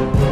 Thank you.